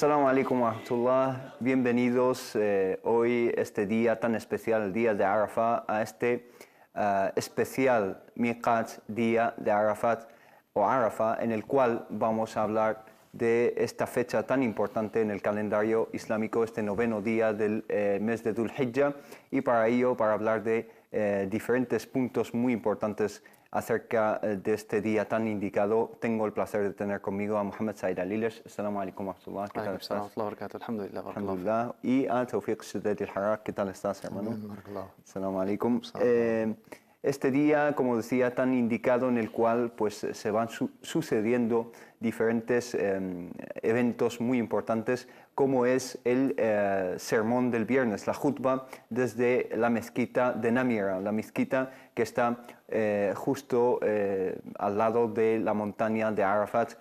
Assalamu alaikum wa. Bienvenidos eh, hoy, este día tan especial, el día de Arafat, a este eh, especial Miqat, día de Arafat o Arafat, en el cual vamos a hablar de esta fecha tan importante en el calendario islámico, este noveno día del eh, mes de Dhul Hijjah, y para ello, para hablar de diferentes puntos muy importantes acerca eh, de este día tan indicado. Tengo el placer de tener conmigo a Mohamed Said Alilesh. Assalamu alaikum wa rahmatullah. ¿Qué tal estás? Alhamdulillah. Alhamdulillah. Y a Tawfiq Shidad al ¿Qué tal estás, hermano? Assalamu alaikum. Eh, este día, como decía, tan indicado en el cual pues, se van sucediendo diferentes em, eventos muy importantes, como es el eh, sermón del viernes, la jutba desde la mezquita de Namira, la mezquita que está eh, justo eh, al lado de la montaña de Arafat.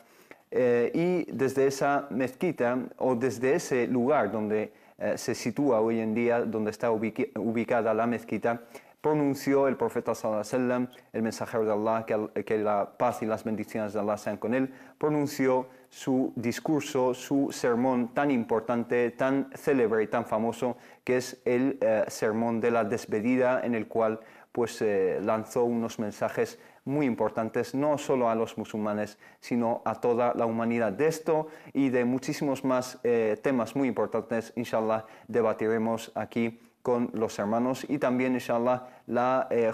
y desde esa mezquita o desde ese lugar donde se sitúa hoy en día, donde está ubicada la mezquita, pronunció el profeta sallallahu el mensajero de Allah, que, la paz y las bendiciones de Allah sean con él, pronunció su discurso, su sermón tan importante, tan célebre y tan famoso, que es el eh, sermón de la despedida, en el cual pues eh, lanzó unos mensajes muy importantes, no solo a los musulmanes, sino a toda la humanidad. De esto y de muchísimos más eh, temas muy importantes, inshallah, debatiremos aquí con los hermanos y también, inshallah, la eh,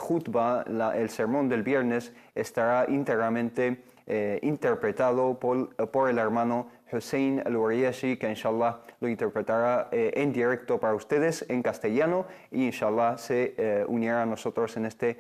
el sermón del viernes, estará íntegramente eh, interpretado por, por, el hermano Hussein al-Wariyashi, que inshallah lo interpretará eh, en directo para ustedes en castellano y inshallah se eh, unirá a nosotros en este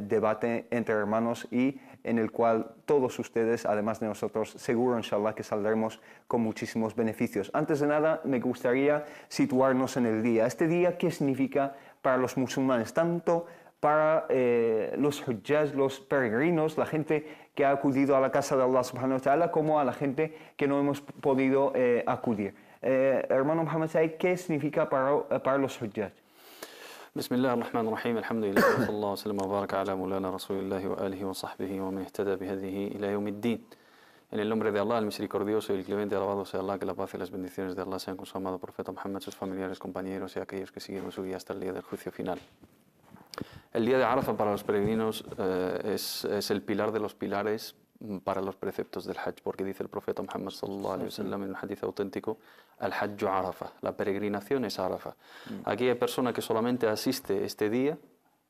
debate entre hermanos y en el cual todos ustedes, además de nosotros, seguro, inshallah, que saldremos con muchísimos beneficios. Antes de nada, me gustaría situarnos en el día. Este día, ¿qué significa para los musulmanes? Tanto para eh, los hujjaj, los peregrinos, la gente que ha acudido a la casa de Allah subhanahu wa ta'ala, como a la gente que no hemos podido eh, acudir. Eh, hermano Muhammad Said, ¿qué significa para, para los hujjaj? بسم الله الرحمن الرحيم الحمد لله صلى الله وسلم وبارك على مولانا رسول الله وآله وصحبه ومن اهتدى بهذه إلى يوم الدين En el nombre de Allah, el misericordioso y el clemente, alabado sea Allah, que la paz y las bendiciones de Allah sean con su amado profeta Muhammad, sus familiares, compañeros y aquellos que siguen su guía hasta el día del juicio final. El día de Arafat para los peregrinos eh, es, es el pilar de los pilares para los preceptos del Hajj, porque dice el profeta Muhammad sallallahu alaihi wasallam en un hadith auténtico, al Hajj Arafa, la peregrinación es Arafa. Mm. Aquella persona que solamente asiste este día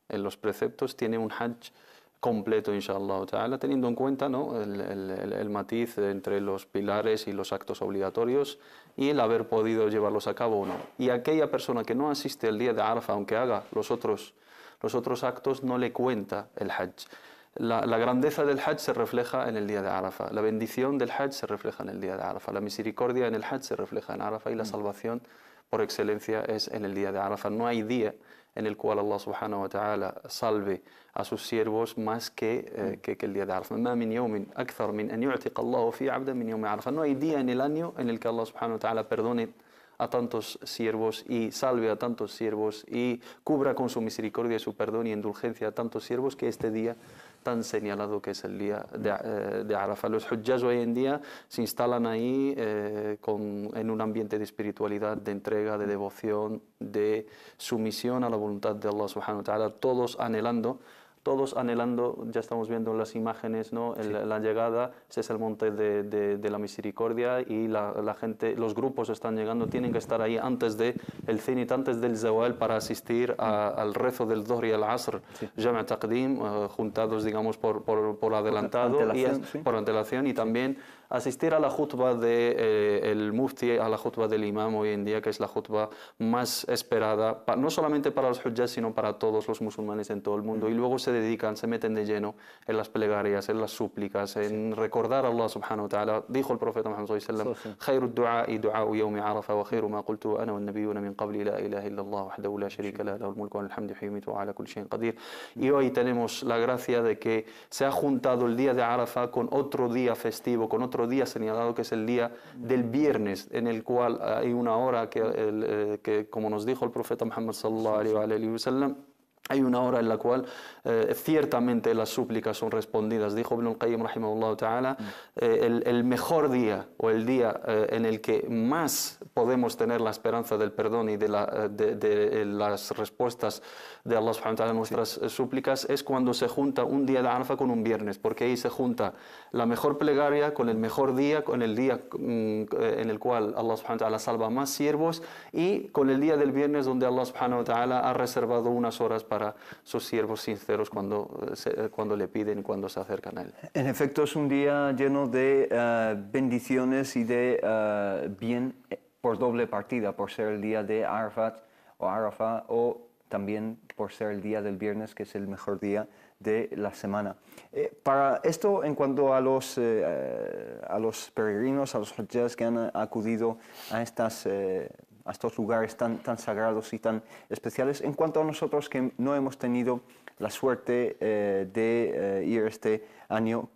en los preceptos tiene un Hajj completo, inshallah ta'ala, teniendo en cuenta ¿no? el, el, matiz entre los pilares y los actos obligatorios y el haber podido llevarlos a cabo o no. Y aquella persona que no asiste el día de Arafa, aunque haga los otros, los otros actos, no le cuenta el Hajj. La, grandeza del Hajj se refleja en el día de Arafa, la bendición del Hajj se refleja en el día de Arafa, la misericordia en el Hajj se refleja en Arafa y la mm. salvación por excelencia es en el día de Arafa. No hay día en el cual Allah subhanahu wa ta'ala salve a sus siervos más que, eh, mm. que, el día de Arafa. No hay día en el año en el que Allah subhanahu wa ta'ala perdone a tantos siervos y salve a tantos siervos y cubra con su misericordia, su perdón y indulgencia a tantos siervos que este día tan señalado que es el día de, eh, de Arafat. Los hujjaj hoy en día se instalan ahí eh, con, en un ambiente de espiritualidad, de entrega, de devoción, de sumisión a la voluntad de Allah subhanahu wa ta'ala, todos anhelando todos anhelando, ya estamos viendo las imágenes, ¿no? la llegada, ese es el monte de, de, la misericordia y la, la, gente, los grupos están llegando, tienen que estar ahí antes del el cenit, antes del zawal para asistir al rezo del Dhuhr y al Asr, sí. Jama' Taqdim, uh, juntados digamos por, por, por adelantado, por y por antelación y también asistir a la jutba del de, eh, el mufti, a la jutba del imam hoy en día, que es la jutba más esperada, pa, no solamente para los hujjas, sino para todos los musulmanes en todo el mundo. Mm. Y luego se dedican, se meten de lleno en las plegarias, en las súplicas, en sí. recordar a Allah subhanahu wa ta'ala. Dijo el profeta Muhammad sallallahu alaihi wasallam, y du'a yawmi arafa wa. Mm. Y hoy tenemos la gracia de que se ha juntado el día de Arafa con otro día festivo, con otro día señalado que es el día del viernes, en el cual hay una hora que, eh, que como nos dijo el profeta Muhammad sallallahu alaihi wasallam, hay una hora en la cual eh, ciertamente las súplicas son respondidas. Dijo Ibn al-Qayyim ta'ala, eh, el, el, mejor día o el día eh, en el que más podemos tener la esperanza del perdón y de, la, de, de las respuestas de Allah subhanahu wa ta'ala a nuestras súplicas es cuando se junta un día de Arafah con un viernes, porque ahí se junta la mejor plegaria con el mejor día, con el día mm, en el cual Allah subhanahu wa ta'ala salva más siervos y con el día del viernes donde Allah subhanahu wa ta'ala ha reservado unas horas para para sus siervos sinceros cuando, eh, cuando le piden cuando se acercan a Él. En efecto, es un día lleno de eh, bendiciones y de eh, bien por doble partida, por ser el día de Arafat o Arafat o también por ser el día del viernes, que es el mejor día de la semana. para esto, en cuanto a los, a los peregrinos, a los hajjas que han acudido a estas a estos lugares tan, tan sagrados y tan especiales. En cuanto a nosotros que no hemos tenido la suerte eh, de eh, ir este año,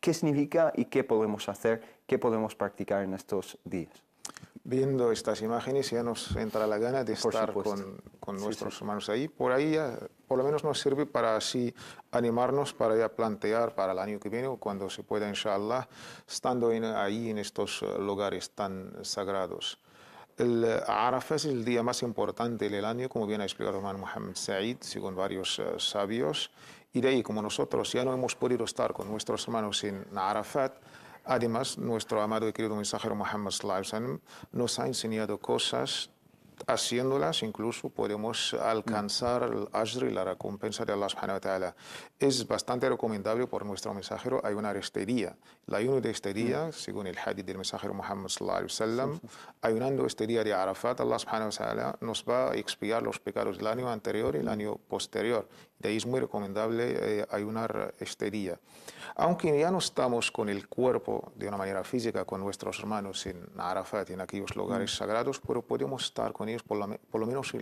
¿qué significa y qué podemos hacer, qué podemos practicar en estos días? Viendo estas imágenes ya nos entra la gana de estar con, con, nuestros hermanos ahí. Por ahí por lo menos nos sirve para así animarnos para ya plantear para el año que viene o cuando se pueda, inshallah, estando ahí en estos eh, lugares tan sagrados. El Arafat es el día más importante del año, como bien ha explicado el hermano Mohammed Said, según varios uh, sabios. Y de ahí, como nosotros ya no hemos podido estar con nuestros hermanos en Arafat, además, nuestro amado y querido mensajero Muhammad nos ha enseñado cosas haciéndolas incluso podemos alcanzar el ajr y la recompensa de Allah subhanahu wa ta'ala. Es bastante recomendable por nuestro mensajero ayunar este día. La ayuno de este día, según el hadith del mensajero Muhammad sallallahu alaihi wasallam, ayunando este día de Arafat, Allah subhanahu wa ta'ala nos va a expiar los pecados del año anterior y el año posterior. De ahí es muy recomendable eh, ayunar este día. Aunque ya no estamos con el cuerpo de una manera física con nuestros hermanos en Arafat, en aquellos lugares mm. sagrados, pero podemos estar con ellos por, lo menos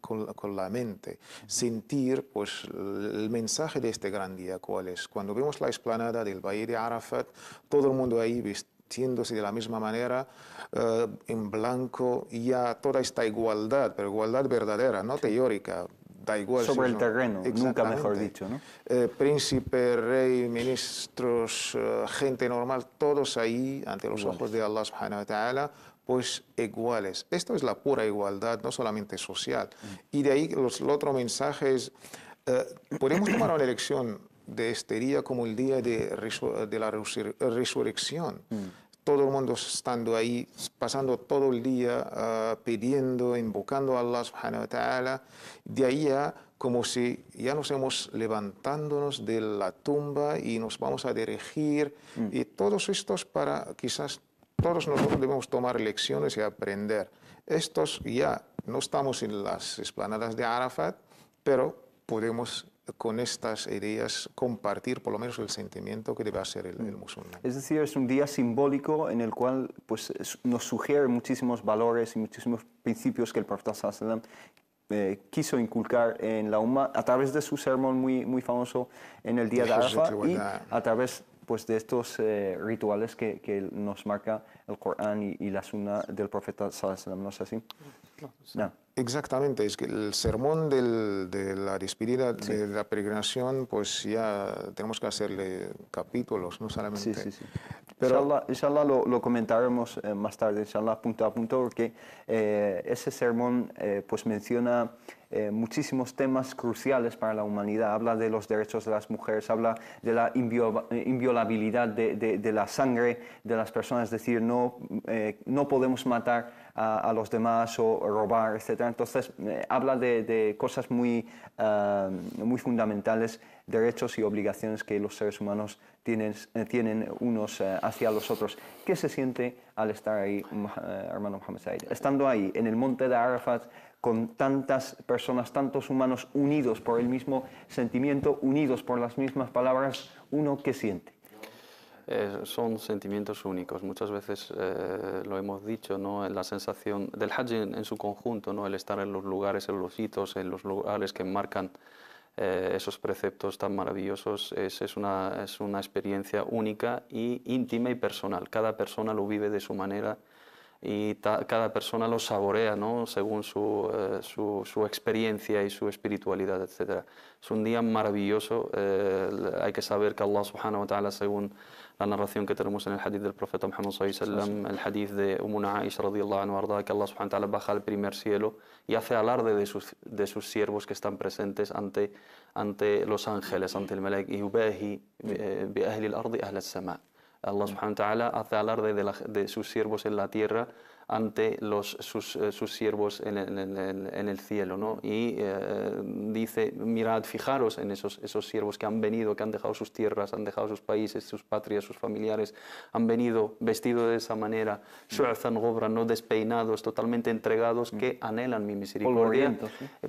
con, la mente, sentir pues, el mensaje de este gran día, cuál es. Cuando vemos la explanada del Valle de Arafat, todo el mundo ahí vistiéndose de la misma manera, eh, en blanco, y ya toda esta igualdad, pero igualdad verdadera, no teórica, sobre el terreno, nunca mejor dicho. ¿no? Eh, príncipe, rey, ministros, eh, gente normal, todos ahí ante los ojos de Allah subhanahu wa ta'ala, pues iguales. Esto es la pura igualdad, no solamente social. Mm. Y de ahí los, el otro mensaje es, eh, podemos tomar una elección de este día como el día de, de la resurrección. Mm todo el mundo estando ahí, pasando todo el día uh, pidiendo, invocando a Allah subhanahu wa ta'ala, de ahí ya como si ya nos hemos levantándonos de la tumba y nos vamos a dirigir, mm. y todos estos para quizás todos nosotros debemos tomar lecciones y aprender. Estos ya no estamos en las esplanadas de Arafat, pero podemos con estas ideas compartir por lo menos el sentimiento que debe hacer el, el, musulmán. Es decir, es un día simbólico en el cual pues, nos sugiere muchísimos valores y muchísimos principios que el profeta sallam eh, quiso inculcar en la umma a través de su sermón muy, muy famoso en el día de Arafat y a través pues, de estos eh, rituales que, que, nos marca el Corán y, y la Sunna del profeta sallam, ¿no es así? No. Exactamente, es que el sermón de la despedida de la peregrinación, pues ya tenemos que hacerle capítulos, no solamente. Sí, sí, sí. Pero inshallah, lo, comentaremos eh, más tarde, inshallah, punto a punto, porque eh, ese sermón eh, pues menciona muchísimos temas cruciales para la humanidad. Habla de los derechos de las mujeres, habla de la inviolabilidad de, de, la sangre de las personas, es decir, no, no podemos matar a, los demás o robar, etc. Entonces, eh, habla de, cosas muy, ah, muy fundamentales, derechos y obligaciones que los seres humanos tienen, eh, tienen unos eh, hacia los otros. ¿Qué se siente al estar ahí, hermano Mohamed Said? Estando ahí, en el monte de Arafat, con tantas personas, tantos humanos unidos por el mismo sentimiento, unidos por las mismas palabras, uno que siente. Eh, son sentimientos únicos. Muchas veces eh, lo hemos dicho, ¿no? la sensación del Hajj en, su conjunto, ¿no? el estar en los lugares, en los hitos, en los lugares que marcan eh, esos preceptos tan maravillosos, es, es, una, es una experiencia única y íntima y personal. Cada persona lo vive de su manera y cada persona lo saborea ¿no? según su, su, su, experiencia y su espiritualidad, etc. Es un día maravilloso. hay que saber que Allah subhanahu wa ta'ala, según la narración que tenemos en el hadith del profeta Muhammad sallam, el hadith de Umuna Aisha radiyallahu anhu, que Allah subhanahu wa ta'ala baja al primer cielo y hace alarde de sus, de sus siervos que están presentes ante, ante los ángeles, ante el melek, y yubahi bi ahli al-ardi ahli al-sama. Allah subhanahu wa ta'ala hace alarde de, de sus siervos en la tierra ante los, sus, eh, sus siervos en el, en, el, cielo. ¿no? Y eh, dice, mirad, fijaros en esos, esos siervos que han venido, que han dejado sus tierras, han dejado sus países, sus patrias, sus familiares, han venido vestidos de esa manera, no despeinados, totalmente entregados, que anhelan mi misericordia,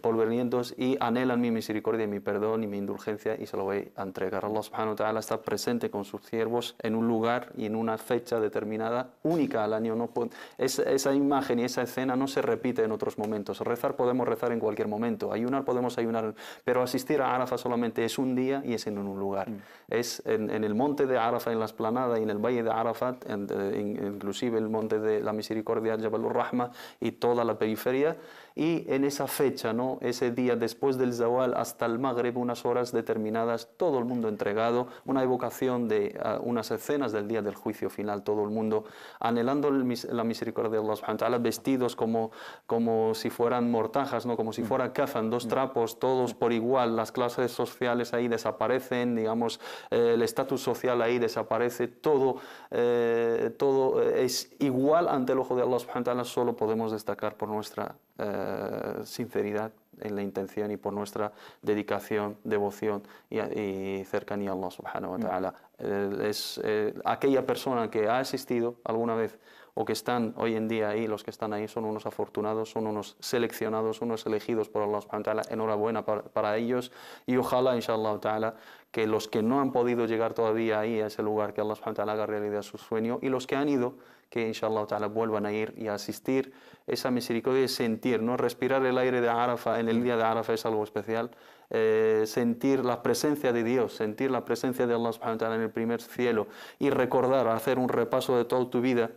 polvorientos, y anhelan mi misericordia, mi perdón y mi indulgencia, y se lo voy a entregar. Allah subhanahu wa ta'ala está presente con sus siervos en un lugar y en una fecha determinada, única al año. No es, esa imagen y esa escena no se repite en otros momentos. Rezar podemos rezar en cualquier momento, ayunar podemos ayunar, pero asistir a Arafat solamente es un día y es en un lugar. Mm. Es en, el monte de Arafat, en la esplanada y en el valle de Arafat, inclusive el monte de la misericordia, Jabal Rahma y toda la periferia y en esa fecha, ¿no? ese día después del Zawal hasta el Maghreb, unas horas determinadas, todo el mundo entregado, una evocación de ah, unas escenas del día del juicio final, todo el mundo anhelando la misericordia de Allah subhanahu vestidos como, como si fueran mortajas, ¿no? como si fuera kafan, dos trapos, todos por igual, las clases sociales ahí desaparecen, digamos, eh, el estatus social ahí desaparece, todo, eh, todo es igual ante el ojo de Allah subhanahu solo podemos destacar por nuestra eh, sinceridad en la intención y por nuestra dedicación, devoción y, cercanía a Allah subhanahu wa mm. ta'ala. Eh, es eh, aquella persona que ha asistido alguna vez o que están hoy en día ahí, los que están ahí son unos afortunados, son unos seleccionados, unos elegidos por Allah subhanahu. Enhorabuena para, ellos y ojalá, inshallah ta'ala, que los que no han podido llegar todavía ahí a ese lugar, que Allah subhanahu wa ta'ala haga realidad su sueño y los que han ido, que inshallah ta'ala vuelvan a ir y a asistir esa misericordia y sentir, ¿no? respirar el aire de Arafa en el día de Arafa es algo especial, eh, sentir la presencia de Dios, sentir la presencia de Allah subhanahu en el primer cielo y recordar, hacer un repaso de toda tu vida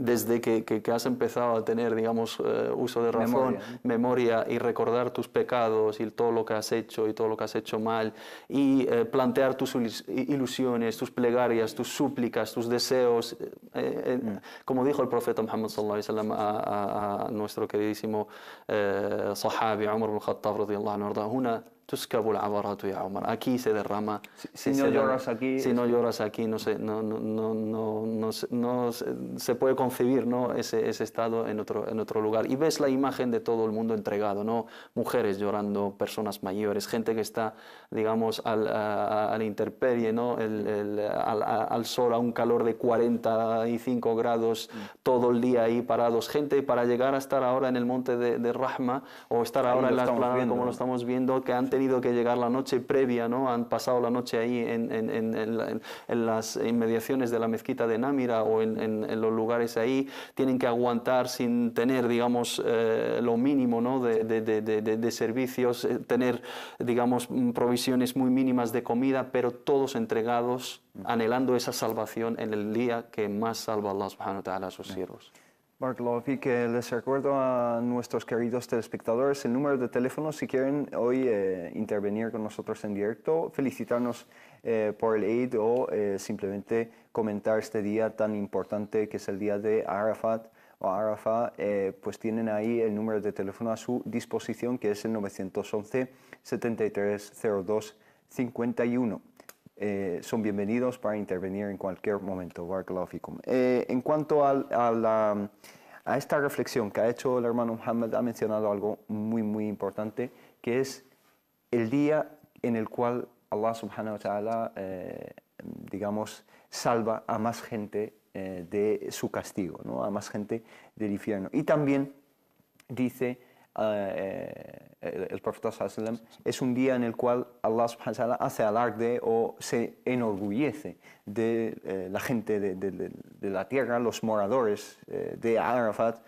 desde que, que, has empezado a tener, digamos, eh, uso de razón, memoria, y recordar tus pecados y todo lo que has hecho y todo lo que has hecho mal, y eh, plantear tus ilusiones, tus plegarias, tus súplicas, tus deseos, eh, mm. como dijo el profeta Muhammad sallallahu alaihi wasallam a, a, nuestro queridísimo sahabi Umar ibn Khattab radiyallahu anhu, Aquí se derrama. Si, no lloras aquí. Si no lloras aquí, no se, no, no, no, no, no se puede concebir ¿no? ese, ese, estado en otro, en otro lugar. Y ves la imagen de todo el mundo entregado, ¿no? Mujeres llorando, personas mayores, gente que está, digamos, al, a, la intemperie, ¿no? El, el, al, al, sol, a un calor de 45 grados, mm. todo el día ahí parados. Gente para llegar a estar ahora en el monte de, de Rahma o estar ahora en la como lo estamos viendo, que antes tenido que llegar la noche previa, ¿no? han pasado la noche ahí en, en, en, en las inmediaciones de la mezquita de Námira o en, los lugares ahí, tienen que aguantar sin tener, digamos, eh, lo mínimo ¿no? de, de, de, de, servicios, eh, tener, digamos, provisiones muy mínimas de comida, pero todos entregados, anhelando esa salvación en el día que más salva Allah subhanahu wa ta'ala a sus siervos. Mark y que les recuerdo a nuestros queridos telespectadores el número de teléfono si quieren hoy eh, intervenir con nosotros en directo, felicitarnos eh, por el Eid o eh, simplemente comentar este día tan importante que es el día de Arafat o Arafat, pues tienen ahí el número de teléfono a su disposición que es el 911 7302 51. Eh, son bienvenidos para intervenir en cualquier momento. Eh, en cuanto a, a, esta reflexión que ha hecho el hermano Muhammad, ha mencionado algo muy, muy importante, que es el día en el cual Allah subhanahu wa ta'ala, eh, digamos, salva a más gente de su castigo, ¿no? a más gente del infierno. Y también dice eh, el, profeta sallam, es un día en el cual Allah subhanahu hace alarde o se enorgullece de eh, la gente de, la tierra, los moradores eh, de Arafat,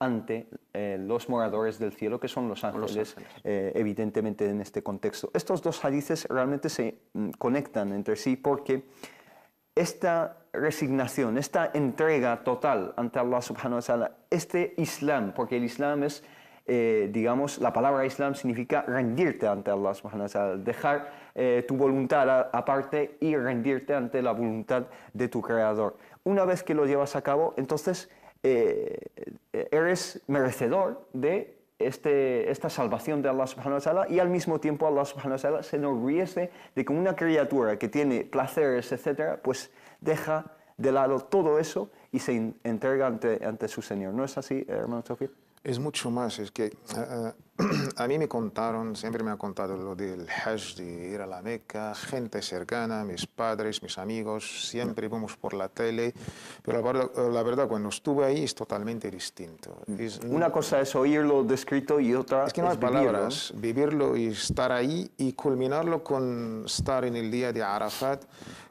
ante los moradores del cielo, que son los ángeles, evidentemente en este contexto. Estos dos hadices realmente se mm, conectan entre sí porque esta resignación, esta entrega total ante Allah subhanahu wa ta'ala, este Islam, porque el Islam es eh, digamos, la palabra Islam significa rendirte ante Allah subhanahu wa dejar eh, tu voluntad aparte y rendirte ante la voluntad de tu Creador. Una vez que lo llevas a cabo, entonces eh, eres merecedor de este, esta salvación de Allah subhanahu wa ta'ala y al mismo tiempo Allah subhanahu wa ta'ala se enorgullece de que una criatura que tiene placeres, etcétera, pues deja de lado todo eso y se entrega ante, ante su Señor. ¿No es así, hermano Sofía? Es mucho más, es que eh, eh, a mí me contaron, siempre me han contado lo del Hajj, de ir a la Meca, gente cercana, mis padres, mis amigos, siempre vamos por la tele, pero la verdad, cuando estuve ahí es totalmente distinto. Mm. Una cosa es oírlo descrito y otra es que no hay palabras, vivirlo y estar ahí y culminarlo con estar en el día de Arafat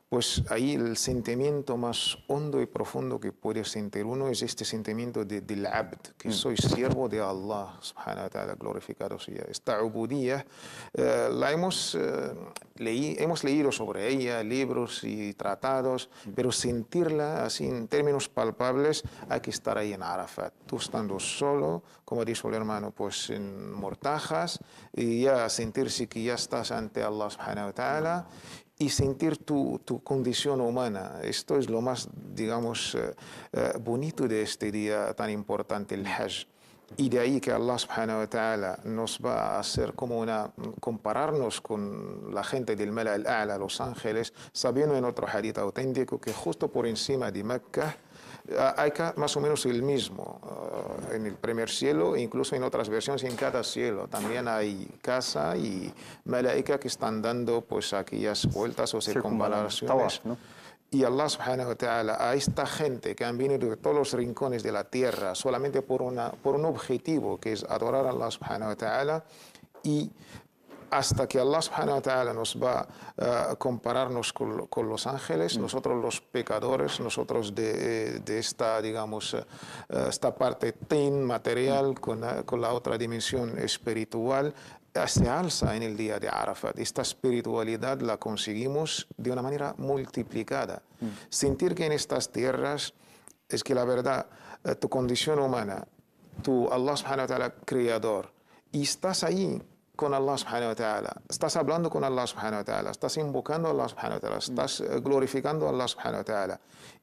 pues ahí el sentimiento más hondo y profundo que puede sentir uno es este sentimiento de, del abd, que mm. soy siervo de Allah, subhanahu wa ta'ala, glorificado sea. Esta ubudía, eh, la hemos, eh, leí, hemos leído sobre ella, libros y tratados, mm. pero sentirla así en términos palpables hay que estar ahí en Arafat. Tú estando solo, como dijo el hermano, pues en mortajas, y ya sentirse que ya estás ante Allah, subhanahu wa ta'ala, y sentir tu, tu, condición humana. Esto es lo más, digamos, eh, eh, bonito de este día tan importante, el Hajj. Y de ahí que Allah subhanahu wa ta'ala nos va a hacer como una, compararnos con la gente del Mala al-A'la, los ángeles, sabiendo en otro hadith auténtico que justo por encima de Mecca, hay más o menos el mismo ah, en el primer cielo, incluso en otras versiones en cada cielo. También hay casa y malaika que están dando pues aquellas vueltas o circunvalaciones. Y Allah subhanahu wa ta'ala a esta gente que han venido de todos los rincones de la tierra solamente por, una, por un objetivo que es adorar a Allah subhanahu wa ta'ala y hasta que Allah subhanahu wa ta'ala nos va a compararnos con, los ángeles, mm. nosotros los pecadores, nosotros de, esta, digamos, eh, esta parte ten material mm. con, con la otra dimensión espiritual, se alza en el día de Arafat. Esta espiritualidad la conseguimos de una manera multiplicada. Mm. Sentir que en estas tierras es que la verdad, eh, tu condición humana, tu Allah subhanahu wa ta'ala creador, y estás ahí con Allah subhanahu wa ta'ala, estás hablando con Allah subhanahu wa ta'ala, estás invocando a Allah subhanahu wa ta'ala, estás eh, glorificando a Allah subhanahu wa ta'ala.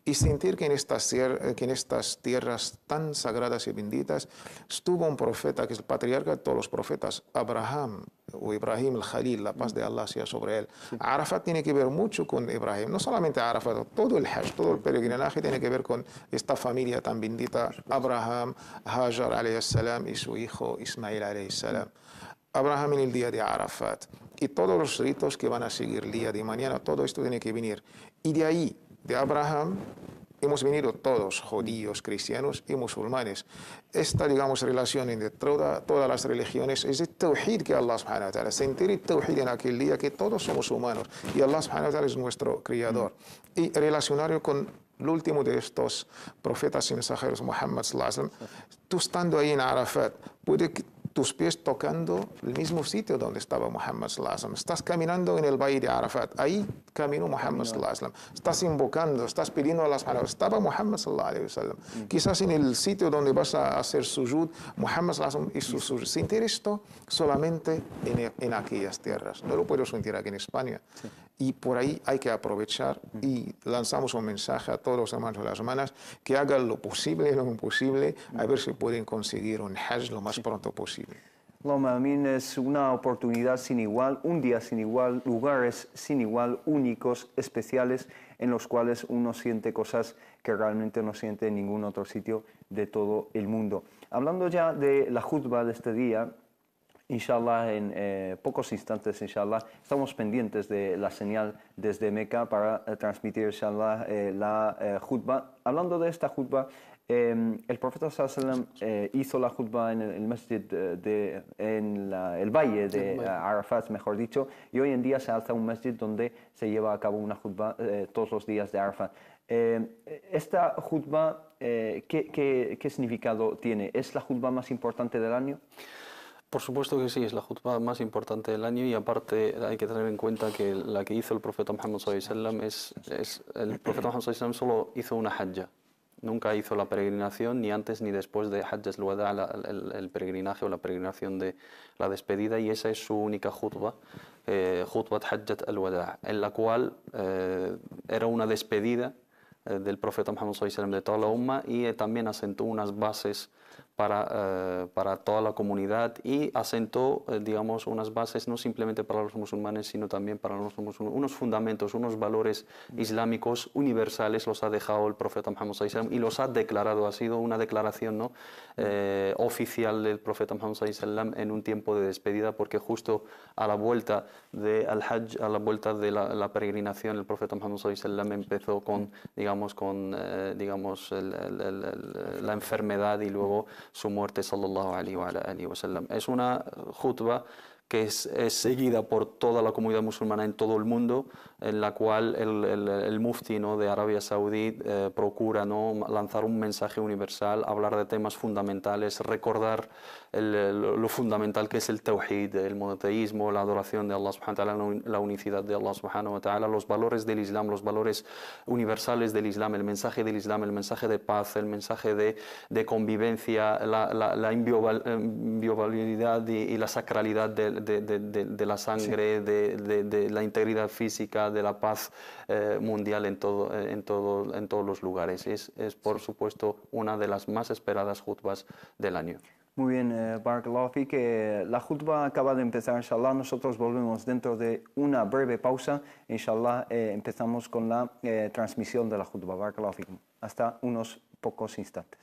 Y sentir que en, estas, que en estas tierras tan sagradas y benditas estuvo un profeta que es el patriarca de todos los profetas, Abraham o Ibrahim el-Khalil, la paz de Allah sea sobre él. Arafat tiene que ver mucho con Ibrahim, no solamente Arafat, todo el Hajj, todo el peregrinaje tiene que ver con esta familia tan bendita, Abraham, Hajar alayhi salam y su hijo Ismail salam. Abraham en el día de Arafat y todos los ritos que van a seguir el día de mañana, todo esto tiene que venir. Y de ahí, de Abraham, hemos venido todos, judíos, cristianos y musulmanes. Esta, digamos, relación entre todas las religiones es el tawhid que Allah subhanahu wa ta'ala, sentir el tawhid en aquel día que todos somos humanos y Allah subhanahu wa ta'ala es nuestro creador. Y relacionarlo con el último de estos profetas y mensajeros, Muhammad sallallahu alaihi tú estando ahí en Arafat, puede tus pies tocando el mismo sitio donde estaba Muhammad sallallahu Estás caminando en el valle de Arafat, ahí caminó Muhammad sallallahu Estás invocando, estás pidiendo a las manos. Estaba Muhammad sallallahu. Mm. Quizás en el sitio donde vas a hacer sujud, Muhammad sallallahu wasallam su Sentir esto solamente en, en, aquellas tierras. No lo puedo sentir aquí en España. Y por ahí hay que aprovechar y lanzamos un mensaje a todos los hermanos y las hermanas que hagan lo posible y lo imposible a ver si pueden conseguir un hajj lo más pronto posible. Loma Amin es una oportunidad sin igual, un día sin igual, lugares sin igual, únicos, especiales, en los cuales uno siente cosas que realmente no siente en ningún otro sitio de todo el mundo. Hablando ya de la jutba de este día, Inshallah, en eh, pocos instantes, inshallah, estamos pendientes de la señal desde Meca para eh, transmitir, inshallah, eh, la jutba. Hablando de esta jutba, em, el profeta sallam hizo la jutba en el, masjid de, en el valle de Arafat, mejor dicho, y hoy en día se alza un masjid donde se lleva a cabo una jutba todos los días de Arafat. Em, esta jutba, ¿qué, qué, qué significado tiene? ¿Es la jutba más importante del año? Por supuesto que sí, es la jutba más importante del año y aparte hay que tener en cuenta que la que hizo el profeta Muhammad sallam es, es el profeta Muhammad sallam solo hizo una hajja, nunca hizo la peregrinación ni antes ni después de Hajj al el, el, peregrinaje o la peregrinación de la despedida y esa es su única jutba, eh, jutbat Hajjat al-Wada, en la cual eh, era una despedida eh, del profeta Muhammad sallam de toda la umma y eh, también asentó unas bases para, eh, para toda la comunidad y asentó, eh, digamos, unas bases no simplemente para los musulmanes, sino también para los musulmanes, unos fundamentos, unos valores islámicos universales los ha dejado el profeta Muhammad sallam y los ha declarado, ha sido una declaración ¿no? Eh, oficial del profeta Muhammad sallam en un tiempo de despedida, porque justo a la vuelta de al-Hajj, a la vuelta de la, peregrinación, el profeta Muhammad sallam empezó con, digamos, con, digamos, la enfermedad y luego su muerte sallallahu alaihi wa sallam. Es una jutba que es, seguida por toda la comunidad musulmana en todo el mundo, en la cual el, el, mufti ¿no? de Arabia Saudí eh, procura ¿no? lanzar un mensaje universal, hablar de temas fundamentales, recordar lo fundamental que es el tawhid, el monoteísmo, la adoración de Allah subhanahu wa la unicidad de Allah subhanahu wa ta'ala, los valores del Islam, los valores universales del Islam, el mensaje del Islam, el mensaje de paz, el mensaje de, de convivencia, la, la, la inviolabilidad y, la sacralidad de, de, de la sangre, de, la integridad física, de la paz eh, mundial en, todo, en, todo, en todos los lugares. Es, es, por supuesto, una de las más esperadas jutbas del año. Muy bien, eh, que la jutba acaba de empezar, inshallah. Nosotros volvemos dentro de una breve pausa. Inshallah, eh, empezamos con la eh, transmisión de la jutba. Barakallahu Hasta unos pocos instantes.